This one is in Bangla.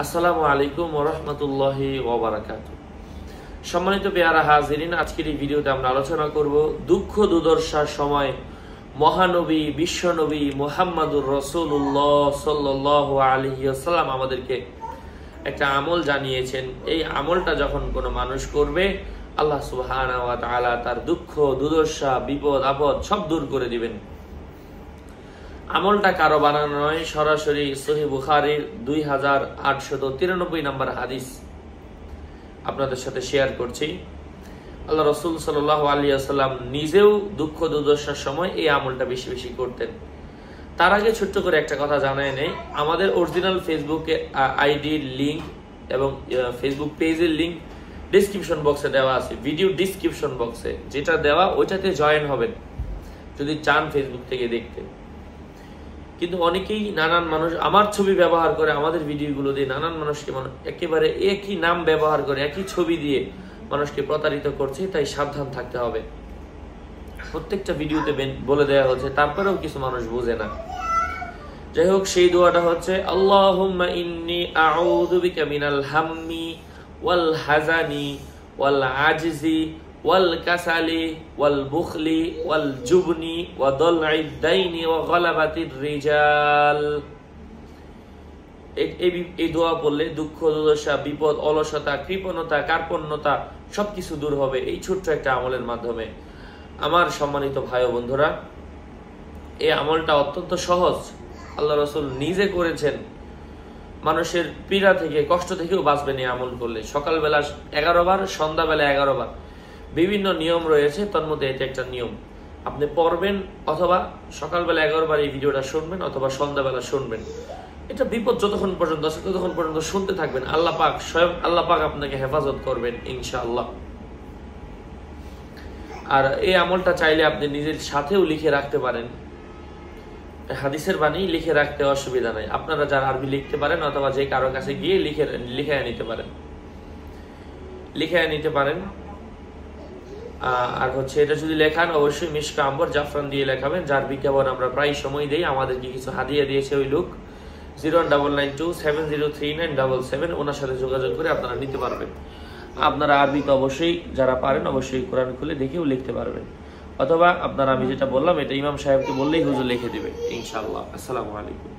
আসসালামু আলাইকুম ওরহমতুল্লাহি ওবরাকাত সম্মানিত পেয়ারা হাজিরিন, আজকের এই ভিডিওতে আমরা আলোচনা করব দুঃখ দুর্দশার সময় মহানবী, বিশ্বনবী মুহাম্মাদুর রসুল্লাহ সাল্লাহ আলহিসাল্লাম আমাদেরকে একটা আমল জানিয়েছেন। এই আমলটা যখন কোনো মানুষ করবে, আল্লাহ সুবহান তার দুঃখ দুর্দশা, বিপদ, আপদ সব দূর করে দিবেন। আমলটা কারও বানানো নয়, সরাসরি সহি বুখারির দুই হাজার আটশত তিরানব্বই নম্বর হাদিস আপনাদের সাথে শেয়ার করছি। আল্লাহ রসুল সাল আলী নিজেও দুঃখ দুর্দশার সময় এই আমলটা বেশি বেশি করতেন। তার আগে ছোট্ট করে একটা কথা জানায় নেই। আমাদের অরিজিনাল ফেসবুকে আইডির লিঙ্ক এবং ফেসবুক পেজের লিঙ্ক ডিসক্রিপশন বক্সে দেওয়া আছে। ভিডিও ডিসক্রিপশন বক্সে যেটা দেওয়া, ওইটাতে জয়েন হবেন। যদি চান ফেসবুক থেকে দেখতে। কিন্তু অনেকেই নানান মানুষ আমার ছবি ব্যবহার করে, আমাদের ভিডিওগুলো দিয়ে নানান মানুষকে একেবারে একই নাম ব্যবহার করে, একই ছবি দিয়ে মানুষকে প্রতারিত করছে, তাই সাবধান থাকতে হবে। প্রত্যেকটা ভিডিওতে বলে দেওয়া হচ্ছে, তারপরেও কিছু মানুষ বোঝে না। যাই হোক, সেই দোয়াটা হচ্ছে, আল্লাহুম্মা ইন্নি আউযু বিকা মিনাল হাম্মি ওয়াল হাজানি ওয়াল আজজি ওয়াল কাসালি, ওয়াল বুখলি, ওয়াল জুবনি, ওয়া ওয়া গলাবাতির রিজাল। এই দোয়া দুঃখ, দুর্দশা, বিপদ, অলসতা, কৃপণতা, কার্পণ্যতা সবকিছু দূর হবে এই ছোট্ট একটা আমলের মাধ্যমে। আমার সম্মানিত ভাই বন্ধুরা এই আমলটা অত্যন্ত সহজ। আল্লাহ রসুল নিজে করেছেন। মানুষের পীড়া থেকে, কষ্ট থেকেও বাঁচবেন এই আমল করলে। সকালবেলা এগারো বার, সন্ধ্যাবেলা এগারো বার। বিভিন্ন নিয়ম রয়েছে তার মধ্যে এটা একটা নিয়ম। আপনি পড়বেন অথবা সকালবেলা এগারো বার এই ভিডিওটা শুনবেন অথবা সন্ধ্যাবেলা শুনবেন। এটা বিপদ যতক্ষণ পর্যন্ত আছে, ততক্ষণ পর্যন্ত শুনতে থাকবেন। আল্লাহ পাক স্বয়ং, আল্লাহ পাক আপনাকে হেফাজত করবেন, ইনশাআল্লাহ। আর এই আমলটা চাইলে আপনি নিজের সাথেও লিখে রাখতে পারেন। হাদিসের বাণী, লিখে রাখতে অসুবিধা নাই। আপনারা যারা আরবি লিখতে পারেন অথবা যে কারও কাছে গিয়ে লিখে লিখে নিতে পারেন। লিখে নিতে পারেন। আর হচ্ছে এটা যদি লেখান, অবশ্যই মিশকা আম্বর, জাফরান দিয়ে লেখাবেন, যার বিজ্ঞাপন আমরা প্রায় সময় দিই। আমাদেরকে কিছু হাদিয়া দিয়েছে ওই লোক। Zero double nine two seven zero three nine double seven, ওনার সাথে যোগাযোগ করে আপনারা নিতে পারবেন। আপনারা আরবিতে অবশ্যই যারা পারেন, অবশ্যই কোরআন খুলে দেখেও লিখতে পারবেন। অথবা আপনারা আমি যেটা বললাম, এটা ইমাম সাহেবকে বললেই হুজুর লিখে দেবে, ইনশাআল্লাহ। আসসালামু আলাইকুম।